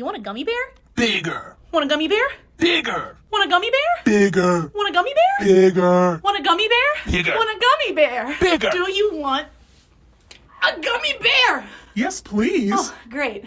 You want a gummy bear? Bigger. Want a gummy bear? Bigger. Want a gummy bear? Bigger. Want a gummy bear? Bigger. Want a gummy bear? Bigger. Want a gummy bear? Bigger. Do you want a gummy bear? Yes, please. Oh, great.